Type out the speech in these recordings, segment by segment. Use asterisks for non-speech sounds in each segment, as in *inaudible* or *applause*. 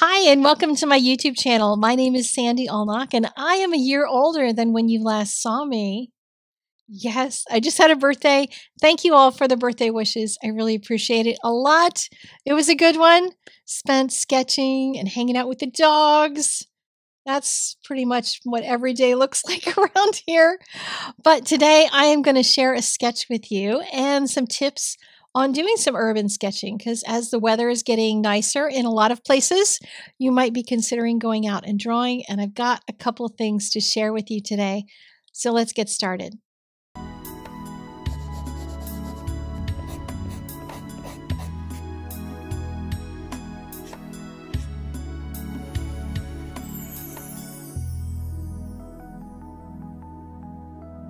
Hi, and welcome to my YouTube channel. My name is Sandy Allnock, and I am a year older than when you last saw me. Yes, I just had a birthday. Thank you all for the birthday wishes. I really appreciate it a lot. It was a good one. Spent sketching and hanging out with the dogs. That's pretty much what every day *laughs* looks like *laughs* around here. But today I am going to share a sketch with you and some tips on doing some urban sketching because as the weather is getting nicer in a lot of places, you might be considering going out and drawing. And I've got a couple things to share with you today. So let's get started.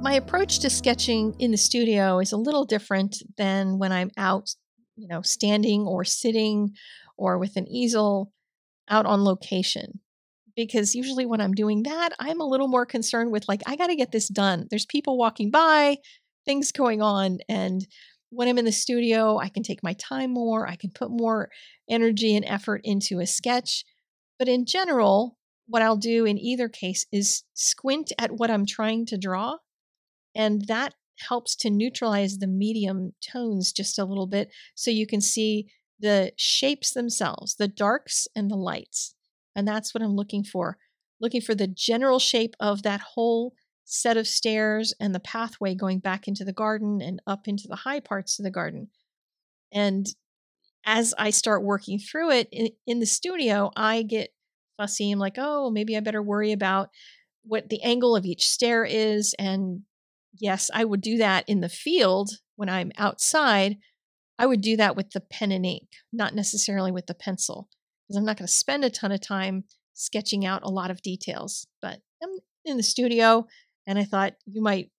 My approach to sketching in the studio is a little different than when I'm out, you know, standing or sitting or with an easel out on location. Because usually when I'm doing that, I'm a little more concerned with like, I got to get this done. There's people walking by, things going on. And when I'm in the studio, I can take my time more, I can put more energy and effort into a sketch. But in general, what I'll do in either case is squint at what I'm trying to draw and that helps to neutralize the medium tones just a little bit so you can see the shapes themselves, the darks and the lights. And that's what I'm looking for. Looking for the general shape of that whole set of stairs and the pathway going back into the garden and up into the high parts of the garden. And as I start working through it in, in the studio, I get fussy. I'm like, oh, maybe I better worry about what the angle of each stair is and yes, I would do that in the field when I'm outside. I would do that with the pen and ink, not necessarily with the pencil, because I'm not going to spend a ton of time sketching out a lot of details. But I'm in the studio, and I thought you might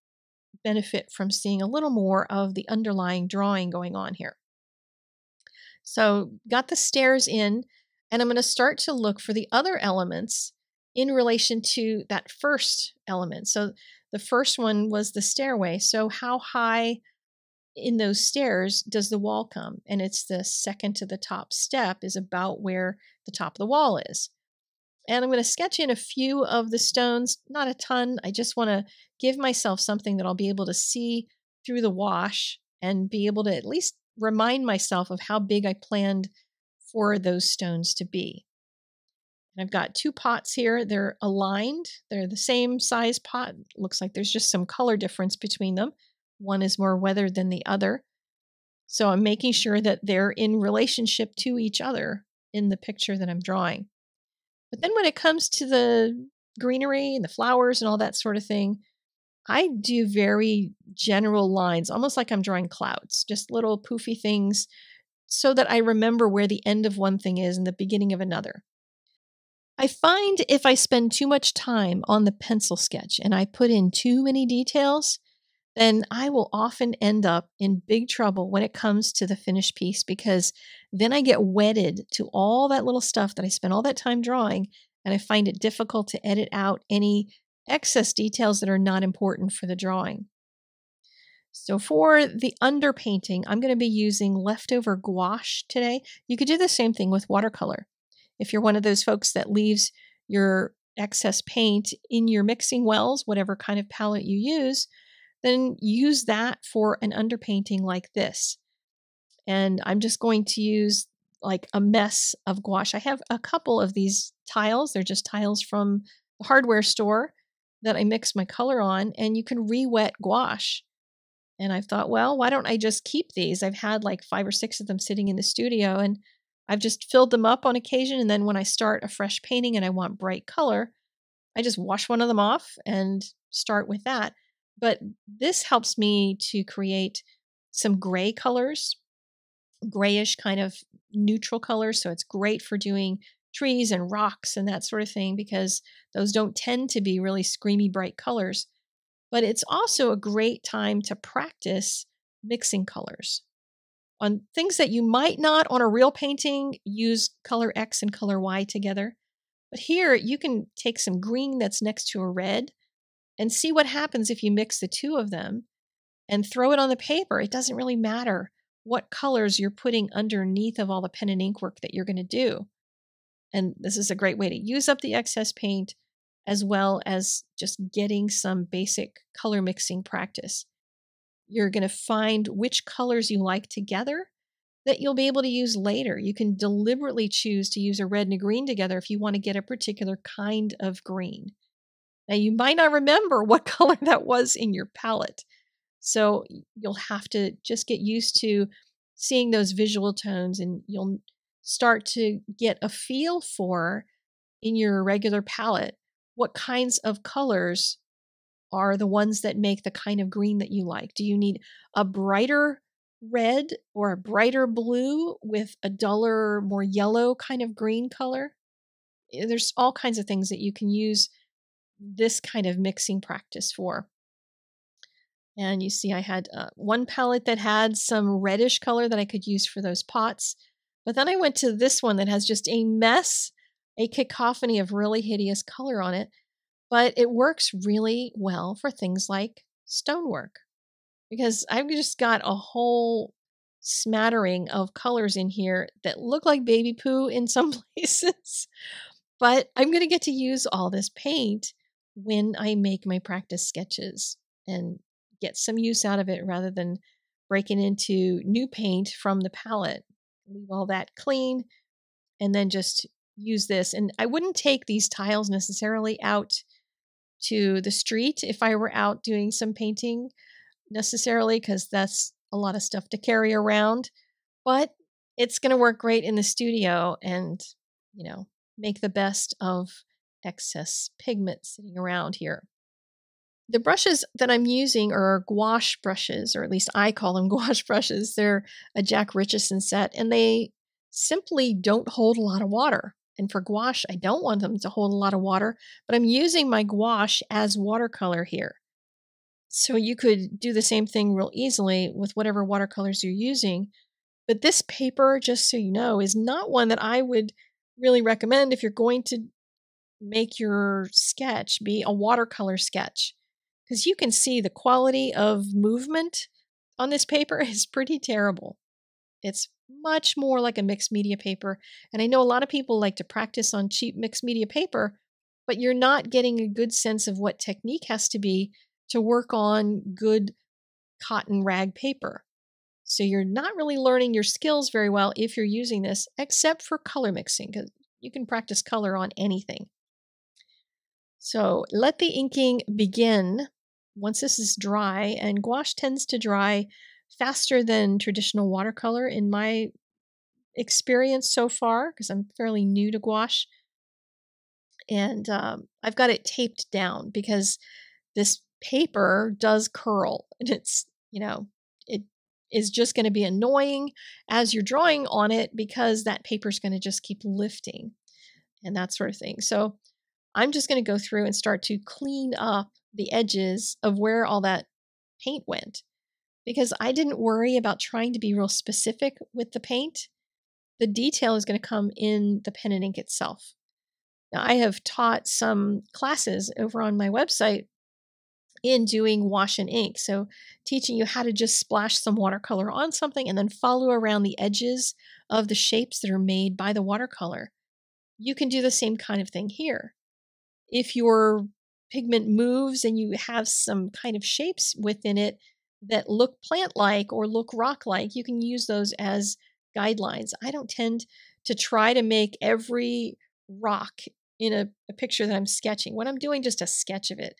benefit from seeing a little more of the underlying drawing going on here. So, got the stairs in, and I'm going to start to look for the other elements in relation to that first element. So, the first one was the stairway. So, how high in those stairs does the wall come? And it's the second to the top step, is about where the top of the wall is. And I'm going to sketch in a few of the stones, not a ton. I just want to give myself something that I'll be able to see through the wash and be able to at least remind myself of how big I planned for those stones to be. I've got two pots here. They're aligned. They're the same size pot. Looks like there's just some color difference between them. One is more weathered than the other. So I'm making sure that they're in relationship to each other in the picture that I'm drawing. But then when it comes to the greenery and the flowers and all that sort of thing, I do very general lines, almost like I'm drawing clouds, just little poofy things so that I remember where the end of one thing is and the beginning of another. I find if I spend too much time on the pencil sketch and I put in too many details, then I will often end up in big trouble when it comes to the finished piece because then I get wedded to all that little stuff that I spent all that time drawing, and I find it difficult to edit out any excess details that are not important for the drawing. So for the underpainting, I'm going to be using leftover gouache today. You could do the same thing with watercolor. If you're one of those folks that leaves your excess paint in your mixing wells, whatever kind of palette you use, then use that for an underpainting like this. And I'm just going to use like a mess of gouache. I have a couple of these tiles. They're just tiles from the hardware store that I mix my color on, and you can re-wet gouache. And I thought, well, why don't I just keep these? I've had like five or six of them sitting in the studio, and I've just filled them up on occasion. And then when I start a fresh painting and I want bright color, I just wash one of them off and start with that. But this helps me to create some gray colors, grayish kind of neutral colors. So it's great for doing trees and rocks and that sort of thing because those don't tend to be really screamy bright colors. But it's also a great time to practice mixing colors on things that you might not on a real painting use color X and color Y together. But here you can take some green that's next to a red and see what happens if you mix the two of them and throw it on the paper. It doesn't really matter what colors you're putting underneath of all the pen and ink work that you're going to do. And this is a great way to use up the excess paint as well as just getting some basic color mixing practice. You're going to find which colors you like together that you'll be able to use later. You can deliberately choose to use a red and a green together if you want to get a particular kind of green. Now, you might not remember *laughs* what color that was in your palette. So you'll have to just get used to seeing those visual tones and you'll start to get a feel for in your regular palette what kinds of colors are the ones that make the kind of green that you like. Do you need a brighter red or a brighter blue with a duller, more yellow kind of green color? Eh, there's all kinds of things that you can use this kind of mixing practice for. And you see I had uh, one palette that had some reddish color that I could use for those pots. But then I went to this one that has just a mess, a cacophony of really hideous color on it. But it works really well for things like stonework because I've just got a whole smattering of colors in here that look like baby poo in some *laughs* places. But I'm going to get to use all this paint when I make my practice sketches and get some use out of it rather than breaking into new paint from the palette. Leave all that clean and then just use this. And I wouldn't take these tiles necessarily out to the street if I were out doing some painting necessarily, because that's a lot of stuff to carry around. But it's going to work great in the studio and, you know, make the best of excess pigment sitting around here. The brushes that I'm using are gouache brushes, or at least I call them *laughs* gouache brushes. They're a Jack Richeson set, and they simply don't hold a lot of water. And for gouache, I don't want them to hold a lot of water, but I'm using my gouache as watercolor here. So you could do the same thing real easily with whatever watercolors you're using. But this paper, just so you know, is not one that I would really recommend if you're going to make your sketch be a watercolor sketch because you can see the quality of movement on this paper *laughs* is pretty terrible. It's much more like a mixed media paper. And I know a lot of people like to practice on cheap mixed media paper, but you're not getting a good sense of what technique has to be to work on good cotton rag paper. So you're not really learning your skills very well if you're using this, except for color mixing, because you can practice color on anything. So let the inking begin once this is dry, and gouache tends to dry faster than traditional watercolor in my experience so far, because I'm fairly new to gouache. And um, I've got it taped down because this paper does curl, *laughs* and it's, you know, it is just going to be annoying as you're drawing on it because that paper is going to just keep lifting and that sort of thing. So I'm just going to go through and start to clean up the edges of where all that paint went because I didn't worry about trying to be real specific with the paint. The detail is going to come in the pen and ink itself. Now, I have taught some classes over on my website in doing wash and ink. So, teaching you how to just splash some watercolor on something and then follow around the edges of the shapes that are made by the watercolor. You can do the same kind of thing here if your pigment moves and you have some kind of shapes within it that look plant like or look rock like, you can use those as guidelines. I don't tend to try to make every rock in a, a, picture that I'm sketching. When I'm doing just a sketch of it,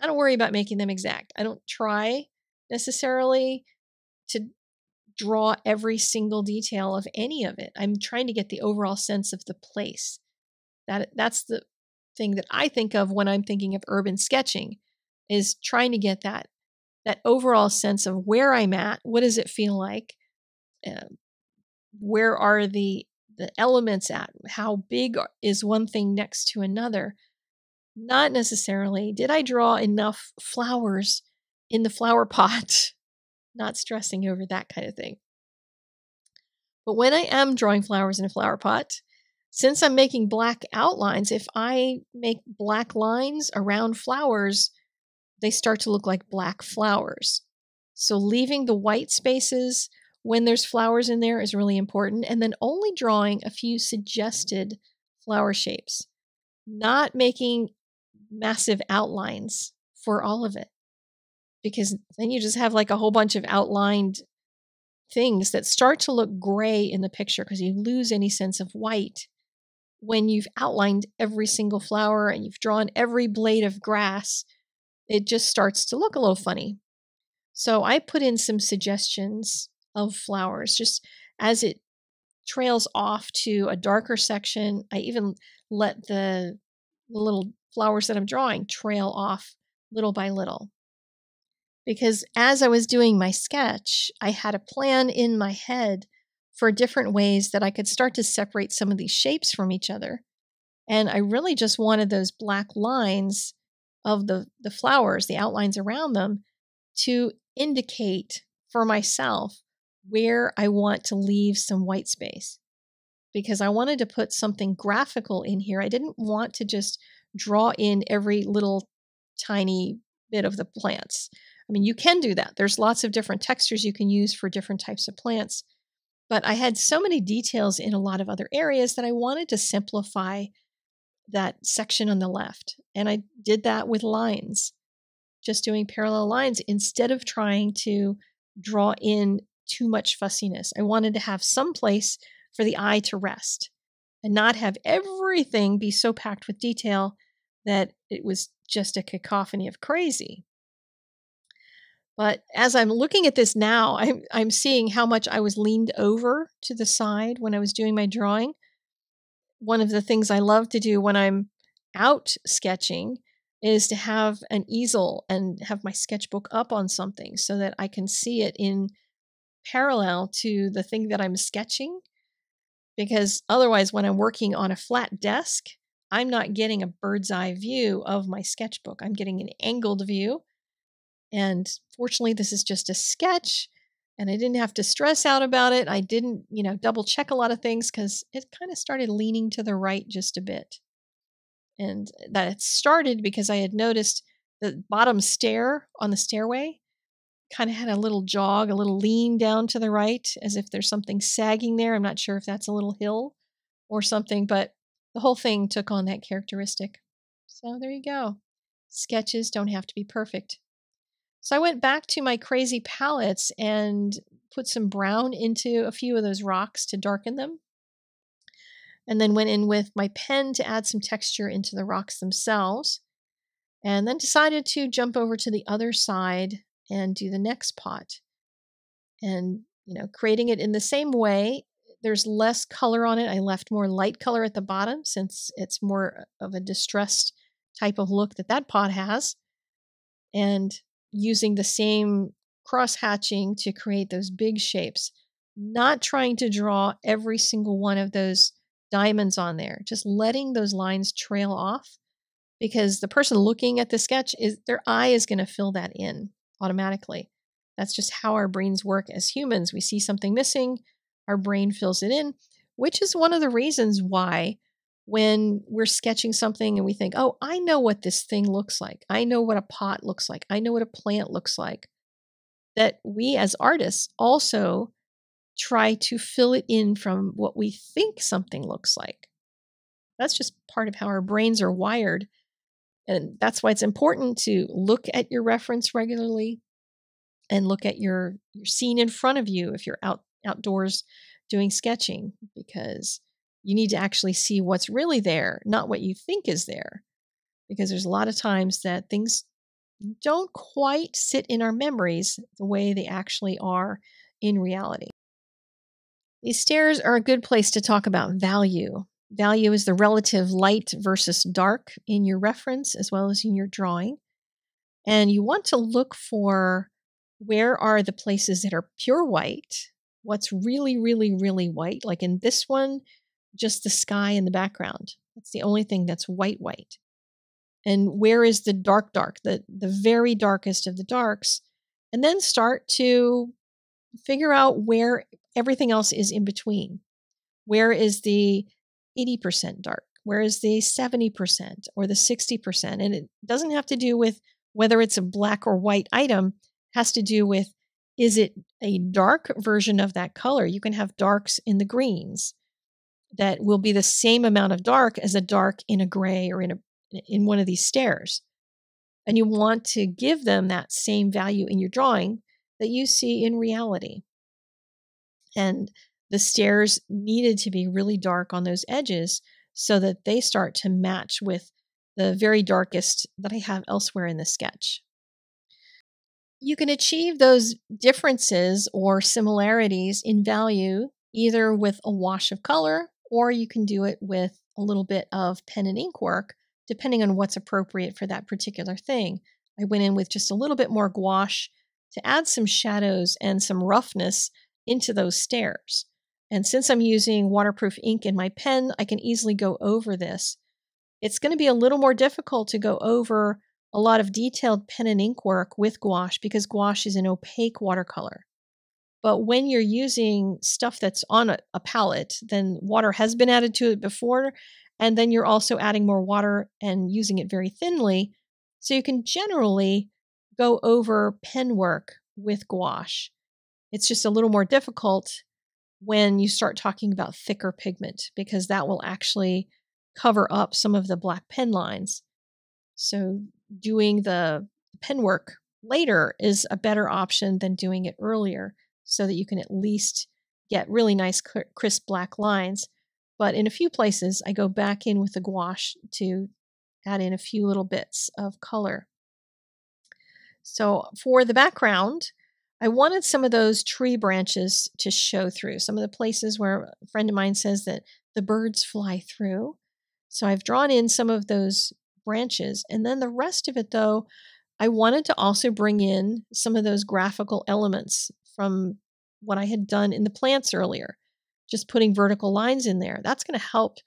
I don't worry about making them exact. I don't try necessarily to draw every single detail of any of it. I'm trying to get the overall sense of the place. That that's the thing that I think of when I'm thinking of urban sketching is trying to get that that overall sense of where I'm at, what does it feel like, uh, where are the the elements at, how big is one thing next to another. Not necessarily, did I draw enough flowers in the flower *laughs* pot? Not stressing over that kind of thing. But when I am drawing flowers in a flower pot, since I'm making black outlines, if I make black lines around flowers, they start to look like black flowers. So leaving the white spaces when there's flowers in there is really important. And then only drawing a few suggested flower shapes, not making massive outlines for all of it. Because then you just have like a whole bunch of outlined things that start to look gray in the picture because you lose any sense of white when you've outlined every single flower and you've drawn every blade of grass. It just starts to look a little funny. So I put in some suggestions of flowers just as it trails off to a darker section. I even let the, little flowers that I'm drawing trail off little by little because as I was doing my sketch, I had a plan in my head for different ways that I could start to separate some of these shapes from each other. And I really just wanted those black lines of the, the flowers, the outlines around them, to indicate for myself where I want to leave some white space. Because I wanted to put something graphical in here. I didn't want to just draw in every little tiny bit of the plants. I mean, you can do that. There's lots of different textures you can use for different types of plants. But I had so many details in a lot of other areas that I wanted to simplify that section on the left. And I did that with lines, just doing parallel lines instead of trying to draw in too much fussiness. I wanted to have some place for the eye to rest and not have everything be so packed with detail that it was just a cacophony of crazy. But as I'm looking at this now, I'm, I'm seeing how much I was leaned over to the side when I was doing my drawing. One of the things I love to do when I'm out sketching is to have an easel and have my sketchbook up on something so that I can see it in parallel to the thing that I'm sketching. Because otherwise, when I'm working on a flat desk, I'm not getting a bird's eye view of my sketchbook. I'm getting an angled view and fortunately, this is just a sketch and I didn't have to stress out about it. I didn't, you know, double check a lot of things because it kind of started leaning to the right just a bit. And uh, that it started because I had noticed the bottom stair on the stairway kind of had a little jog, a little lean down to the right, as if there's something sagging there. I'm not sure if that's a little hill or something, but the whole thing took on that characteristic. So there you go. Sketches don't have to be perfect. So I went back to my crazy palettes and put some brown into a few of those rocks to darken them. And then went in with my pen to add some texture into the rocks themselves. And then decided to jump over to the other side and do the next pot. And, you know, creating it in the same way. There's less color on it. I left more light color at the bottom since it's more of a distressed type of look that that pot has. And using the same cross hatching to create those big shapes, not trying to draw every single one of those diamonds on there, just letting those lines trail off because the person looking at the sketch is their eye is going to fill that in automatically. That's just how our brains work as humans. We see something missing, our brain fills it in, which is one of the reasons why when we're sketching something and we think, oh, I know what this thing looks like. I know what a pot looks like. I know what a plant looks like. That we as artists also try to fill it in from what we think something looks like. That's just part of how our brains are wired. And that's why it's important to look at your reference regularly and look at your, your scene in front of you if you're out outdoors doing sketching because you need to actually see what's really there, not what you think is there. Because there's a lot of times that things don't quite sit in our memories the way they actually are in reality. These stairs are a good place to talk about value. Value is the relative light versus dark in your reference as well as in your drawing. And you want to look for where are the places that are pure white, what's really, really, really white. Like in this one, just the sky in the background. That's the only thing that's white, white. And where is the dark, dark, the, the very darkest of the darks? And then start to figure out where everything else is in between. Where is the 80% dark? Where is the 70% or the 60%? And it doesn't have to do with whether it's a black or white item, it has to do with is it a dark version of that color? You can have darks in the greens that will be the same amount of dark as a dark in a gray or in a in one of these stairs. And you want to give them that same value in your drawing that you see in reality. And the stairs needed to be really dark on those edges so that they start to match with the very darkest that I have elsewhere in the sketch. You can achieve those differences or similarities in value either with a wash of color or you can do it with a little bit of pen and ink work, depending on what's appropriate for that particular thing. I went in with just a little bit more gouache to add some shadows and some roughness into those stairs. And since I'm using waterproof ink in my pen, I can easily go over this. It's going to be a little more difficult to go over a lot of detailed pen and ink work with gouache because gouache is an opaque watercolor. But when you're using stuff that's on a, a palette, then water has been added to it before, and then you're also adding more water and using it very thinly. So you can generally go over pen work with gouache. It's just a little more difficult when you start talking about thicker pigment because that will actually cover up some of the black pen lines. So doing the pen work later is a better option than doing it earlier so that you can at least get really nice crisp black lines. But in a few places, I go back in with the gouache to add in a few little bits of color. So for the background, I wanted some of those tree branches to show through, some of the places where a friend of mine says that the birds fly through. So I've drawn in some of those branches. And then the rest of it, though, I wanted to also bring in some of those graphical elements from what I had done in the plants earlier, just putting vertical lines in there. That's going to help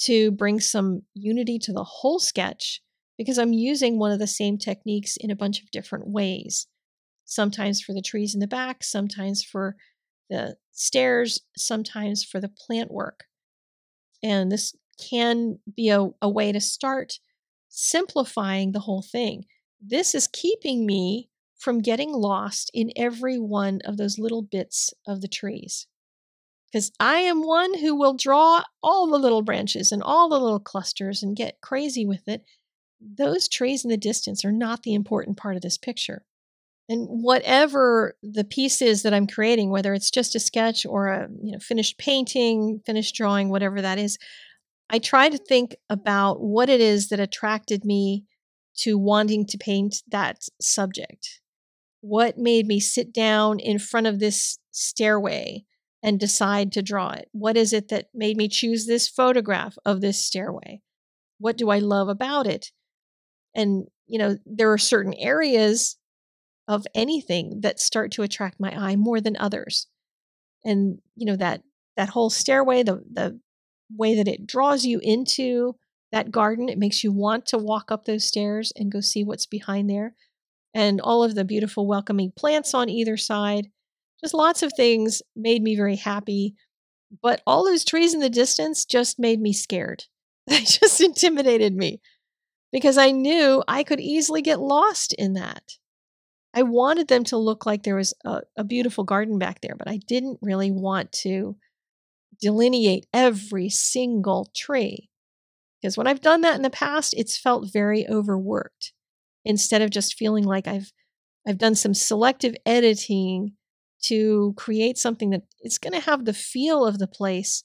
to bring some unity to the whole sketch because I'm using one of the same techniques in a bunch of different ways sometimes for the trees in the back, sometimes for the stairs, sometimes for the plant work. And this can be a, a way to start simplifying the whole thing. This is keeping me from getting lost in every one of those little bits of the trees. Because I am one who will draw all the little branches and all the little clusters and get crazy with it. Those trees in the distance are not the important part of this picture. And whatever the piece is that I'm creating, whether it's just a sketch or a you know finished painting, finished drawing, whatever that is, I try to think about what it is that attracted me to wanting to paint that subject. What made me sit down in front of this stairway and decide to draw it? What is it that made me choose this photograph of this stairway? What do I love about it? And, you know, there are certain areas of anything that start to attract my eye more than others. And you know that that whole stairway, the the way that it draws you into that garden, it makes you want to walk up those stairs and go see what's behind there. And all of the beautiful welcoming plants on either side. Just lots of things made me very happy. But all those trees in the distance just made me scared. *laughs* They just intimidated me because I knew I could easily get lost in that. I wanted them to look like there was a, a beautiful garden back there, but I didn't really want to delineate every single tree. Because when I've done that in the past, it's felt very overworked instead of just feeling like I've I've done some selective editing to create something that it's going to have the feel of the place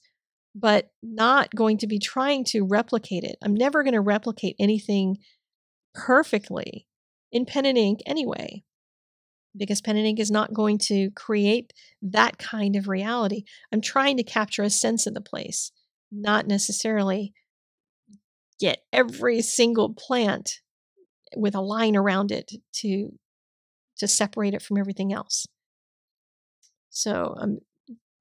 but not going to be trying to replicate it. I'm never going to replicate anything perfectly in pen and ink anyway because pen and ink is not going to create that kind of reality. I'm trying to capture a sense of the place, not necessarily get every single plant with a line around it to to separate it from everything else. So I'm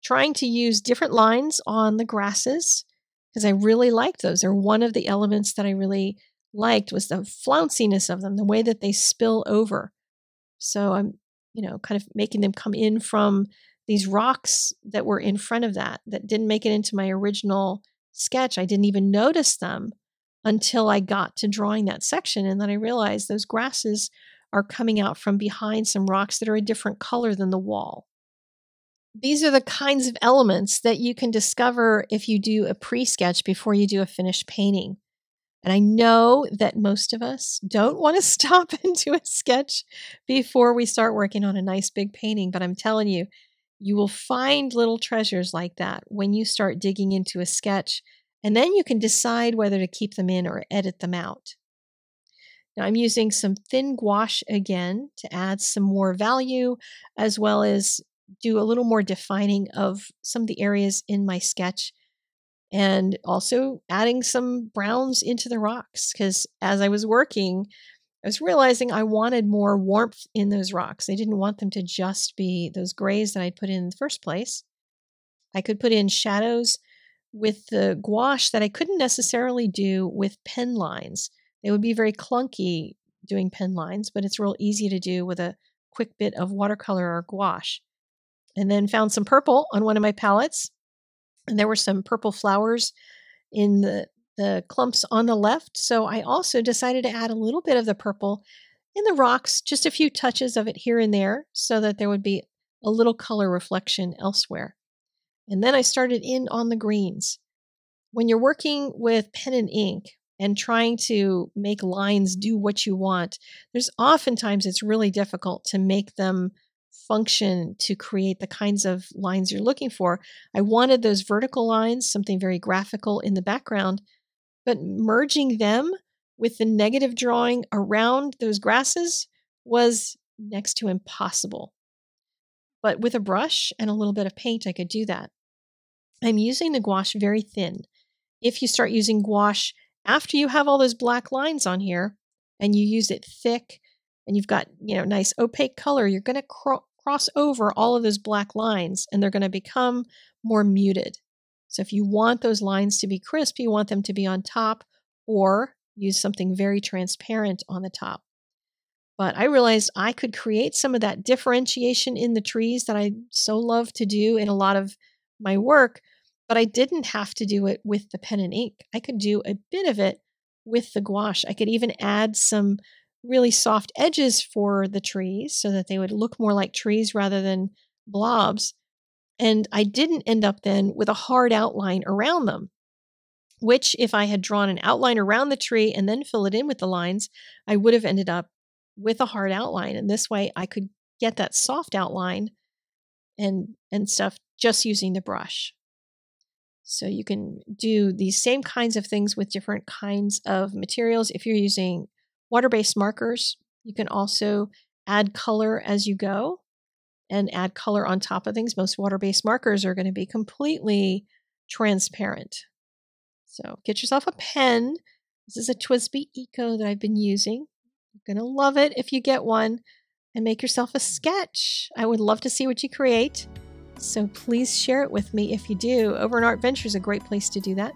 trying to use different lines on the grasses because I really liked those. They're one of the elements that I really liked was the flounciness of them, the way that they spill over. So I'm you know, kind of making them come in from these rocks that were in front of that that didn't make it into my original sketch. I didn't even notice them until I got to drawing that section. And then I realized those grasses are coming out from behind some rocks that are a different color than the wall. these are the kinds of elements that you can discover if you do a pre sketch before you do a finished painting. And I know that most of us don't want to *laughs* stop into a sketch before we start working on a nice big painting, but I'm telling you, you will find little treasures like that when you start digging into a sketch, and then you can decide whether to keep them in or edit them out. Now I'm using some thin gouache again to add some more value as well as do a little more defining of some of the areas in my sketch and also adding some browns into the rocks because as I was working, I was realizing I wanted more warmth in those rocks. I didn't want them to just be those grays that I'd put in, in the first place. I could put in shadows with the gouache that I couldn't necessarily do with pen lines. They would be very clunky doing pen lines, but it's real easy to do with a quick bit of watercolor or gouache. And then found some purple on one of my palettes. And there were some purple flowers in the, the clumps on the left. So I also decided to add a little bit of the purple in the rocks, just a few touches of it here and there, so that there would be a little color reflection elsewhere. And then I started in on the greens. When you're working with pen and ink, and trying to make lines do what you want, there's oftentimes it's really difficult to make them function to create the kinds of lines you're looking for. I wanted those vertical lines, something very graphical in the background, but merging them with the negative drawing around those grasses was next to impossible. But with a brush and a little bit of paint, I could do that. I'm using the gouache very thin. If you start using gouache after you have all those black lines on here and you use it thick and you've got, you know, nice opaque color, you're going to cro- cross over all of those black lines and they're going to become more muted. So if you want those lines to be crisp, you want them to be on top or use something very transparent on the top. But I realized I could create some of that differentiation in the trees that I so love to do in a lot of my work but I didn't have to do it with the pen and ink. I could do a bit of it with the gouache. I could even add some really soft edges for the trees so that they would look more like trees rather than blobs. And I didn't end up then with a hard outline around them, which, if I had drawn an outline around the tree and then fill it in with the lines, I would have ended up with a hard outline. And this way I could get that soft outline and and stuff just using the brush. So you can do these same kinds of things with different kinds of materials. If you're using water-based markers, you can also add color as you go and add color on top of things. Most water-based markers are going to be completely transparent. So get yourself a pen. This is a TWSBI Eco that I've been using. You're going to love it if you get one and make yourself a sketch. I would love to see what you create. So please share it with me if you do. Over in Artventure is a great place to do that.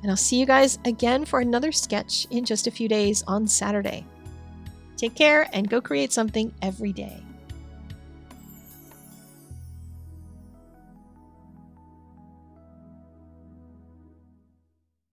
And I'll see you guys again for another sketch in just a few days on Saturday. Take care and go create something every day.